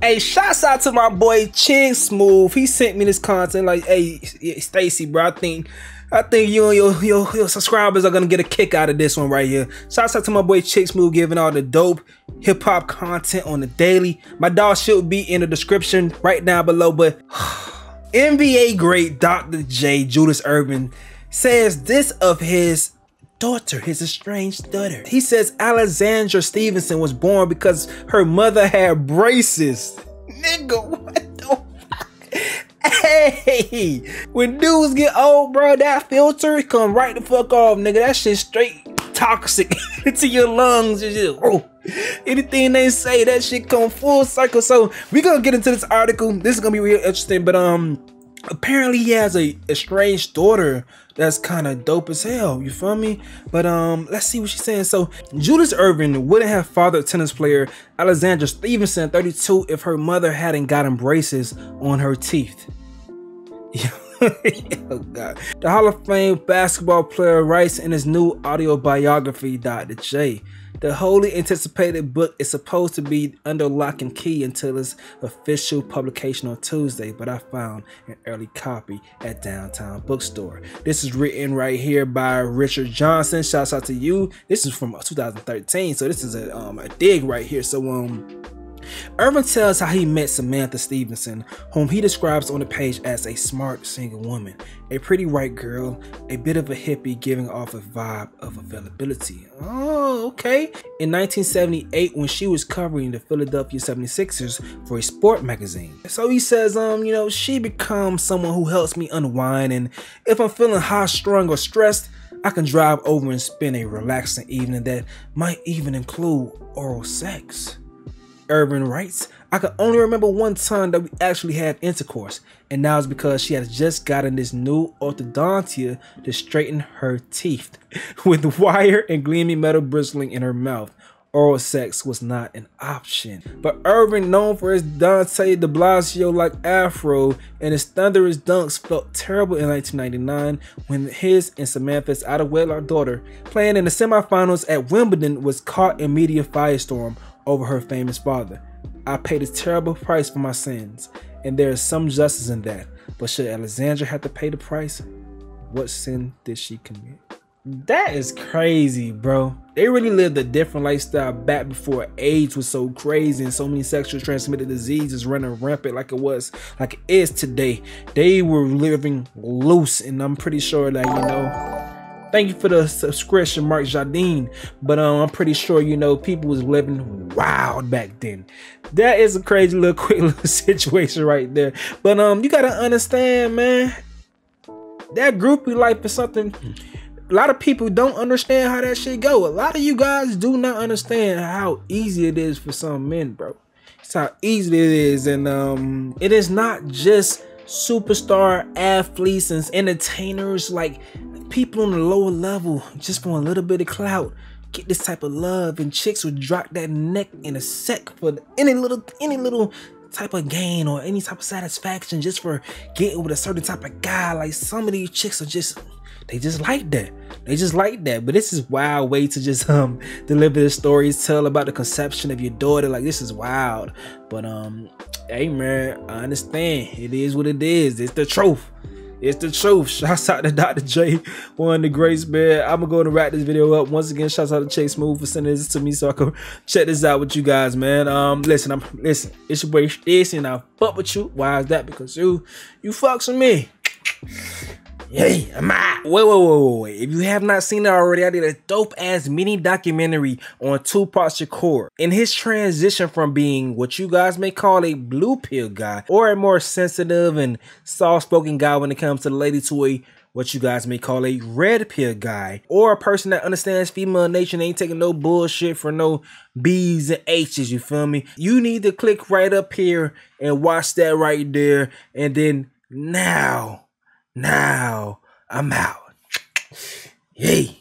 Hey, shouts out to my boy Chig Smooth. He sent me this content like, hey, Stacie, bro, I think I think you and your, your, your subscribers are gonna get a kick out of this one right here. Shouts out to my boy Chig Smooth giving all the dope hip hop content on the daily. My dog should be in the description right down below, but NBA great Dr. J Julius Erving says this of his daughter, his estranged daughter. He says Alexandra Stevenson was born because her mother had braces. Nigga, what the fuck? Hey, when dudes get old, bro, that filter come right the fuck off, nigga. That shit straight toxic into your lungs. Just, oh, anything they say, that shit come full cycle. So we gonna get into this article. This is gonna be real interesting, but um apparently he has a estranged daughter that's kind of dope as hell you feel me? But um let's see what she's saying. So julius erving wouldn't have fathered tennis player alexandra stevenson 32 if her mother hadn't gotten braces on her teeth oh god the hall of fame basketball player writes in his new autobiography dr j the wholly anticipated book is supposed to be under lock and key until its official publication on Tuesday, but I found an early copy at Downtown Bookstore. This is written right here by Richard Johnson. Shouts out to you. This is from 2013, so this is a, um, a dig right here. So um Erving tells how he met Samantha Stevenson, whom he describes on the page as a smart single woman, a pretty white girl, a bit of a hippie giving off a vibe of availability. Oh, okay. In 1978, when she was covering the Philadelphia 76ers for a sport magazine. So he says, um, you know, she becomes someone who helps me unwind, and if I'm feeling high strung or stressed, I can drive over and spend a relaxing evening that might even include oral sex. Erving writes, I can only remember one time that we actually had intercourse, and now it's because she has just gotten this new orthodontia to straighten her teeth, with wire and gleaming metal bristling in her mouth. Oral sex was not an option. But Erving, known for his Dante de Blasio like afro and his thunderous dunks, felt terrible in 1999 when his and Samantha's out of wedlock daughter, playing in the semifinals at Wimbledon, was caught in media firestorm over her famous father. I paid a terrible price for my sins, and there is some justice in that. But should Alexandra have to pay the price? What sin did she commit? That is crazy, bro. They really lived a different lifestyle back before AIDS was so crazy and so many sexually transmitted diseases running rampant like it was, like it is today. They were living loose, and I'm pretty sure that, you know, Thank you for the subscription, Mark Jardine. But um, I'm pretty sure you know people was living wild back then. That is a crazy little quick little situation right there. But um, you gotta understand, man. That groupie life is something. A lot of people don't understand how that shit go. A lot of you guys do not understand how easy it is for some men, bro. It's how easy it is, and um, it is not just superstar athletes and entertainers like people on the lower level just for a little bit of clout. Get this type of love and chicks would drop that neck in a sec for any little any little type of gain or any type of satisfaction just for getting with a certain type of guy. Like some of these chicks are just they just like that. They just like that. But this is wild way to just um deliver the stories tell about the conception of your daughter. Like this is wild. But um hey man i understand. It is what it is. It's the truth it's the truth. Shouts out to Dr. J, one of the greats, man. I'm gonna go and wrap this video up. Once again, shouts out to Chig Smooth for sending this to me so I can check this out with you guys, man. Um, listen, I'm listen, it's your boy this and I fuck with you. Why is that? Because you you fucks with me. Yay, I'm out. Wait, wait, wait, wait, wait. If you have not seen it already, I did a dope ass mini documentary on Tupac Shakur. In his transition from being what you guys may call a blue pill guy or a more sensitive and soft spoken guy when it comes to the lady to a what you guys may call a red pill guy, or a person that understands female nature and ain't taking no bullshit for no B's and H's, you feel me? You need to click right up here and watch that right there, and then now now I'm out. Yay.